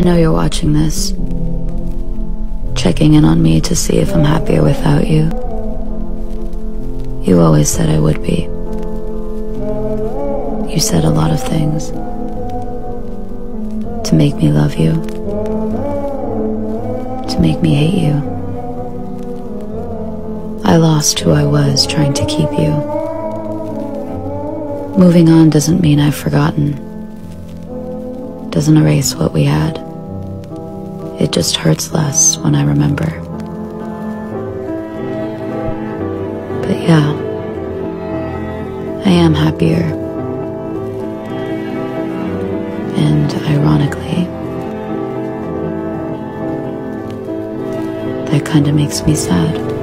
I know you're watching this. Checking in on me to see if I'm happier without you. You always said I would be. You said a lot of things. To make me love you. To make me hate you. I lost who I was trying to keep you. Moving on doesn't mean I've forgotten. Doesn't erase what we had. It just hurts less when I remember. But yeah, I am happier. And ironically, that kinda makes me sad.